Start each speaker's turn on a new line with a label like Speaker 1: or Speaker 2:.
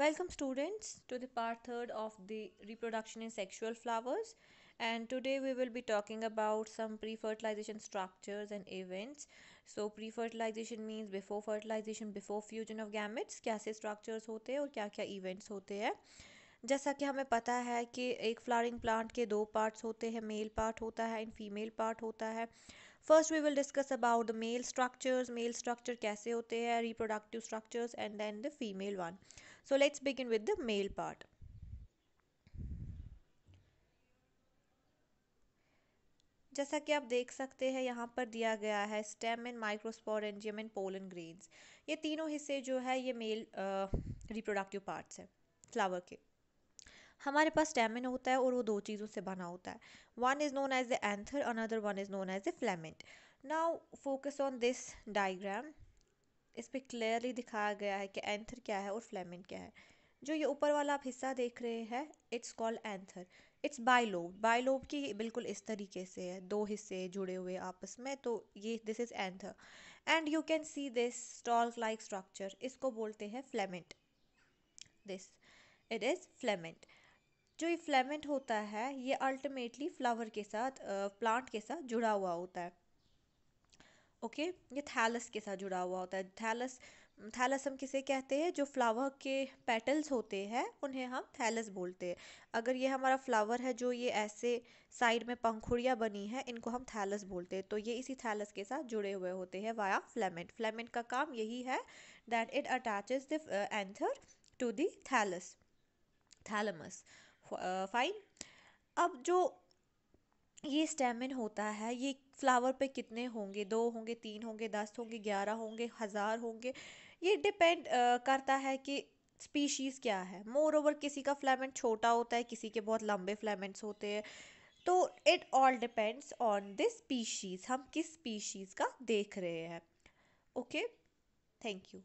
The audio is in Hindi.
Speaker 1: Welcome students to the part third of the reproduction in sexual flowers and today we will be talking about some pre fertilization structures and events so pre fertilization means before fertilization before fusion of gametes कैसे स्ट्रक्चर्स होते हैं और क्या क्या इवेंट्स होते हैं। जैसा कि हमें पता है कि एक फ्लावरिंग प्लांट के दो पार्ट्स होते हैं मेल पार्ट होता है एंड फीमेल पार्ट होता है। First we will discuss about the male structures male structure कैसे होते हैं reproductive structures and then the female one so let's begin with the male part जैसा कि आप देख सकते हैं, यहाँ पर दिया गया है stem and microsporangium and pollen grains ये तीनों हिस्से जो है, ये मेल रिप्रोडक्टिव पार्ट्स हैं फ्लावर के. हमारे पास स्टेमिन होता है और वो दो चीज़ों से बना होता है. One is known as the anther another one is known as the filament now focus on this diagram इस पर क्लियरली दिखाया गया है कि एंथर क्या है और फ्लेमेंट क्या है। जो ये ऊपर वाला आप हिस्सा देख रहे हैं it's called anther it's bilobe bilobe की बिल्कुल इस तरीके से है। दो हिस्से जुड़े हुए आपस में तो ये this is anther and you can see this stalk like structure इसको बोलते हैं filament this it is filament जो ये फ्लेमेंट होता है, ये अल्टीमेटली फ्लावर के साथ प्लांट के साथ जुड़ा हुआ होता है। ओके? ये थैलस के साथ जुड़ा हुआ होता है। थैलस थैलस हम किसे कहते हैं? जो फ्लावर के पेटल्स होते हैं, उन्हें हम थैलस बोलते हैं। अगर ये हमारा फ्लावर है, जो ये ऐसे साइड में पंखुड़ियाँ बनी है, इनको हम थैलस बोलते हैं। तो ये इसी थैलस के साथ जुड़े हुए होते हैं वाया फ्लेमेंट फ्लेमेंट का काम यही है that it attaches the anther to the thallus thalamus fine अब जो ये स्टेमिन होता है, ये फ्लावर पे कितने होंगे? दो होंगे, तीन होंगे, दस होंगे, ग्यारह होंगे, हज़ार होंगे। ये डिपेंड करता है कि स्पीशीज़ क्या है। मोर ओवर किसी का फ्लेमेंट छोटा होता है, किसी के बहुत लंबे फ्लेमेंट्स होते हैं। तो it all depends on this species, हम किस स्पीशीज़ का देख रहे हैं। ओके? Thank you.